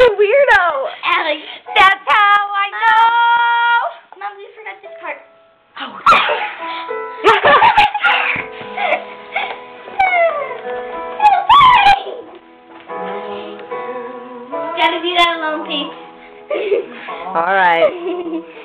such a weirdo. Alex. That's how I know. Mom, we forgot this part. Oh. Gotta do that alone, Pete. All right.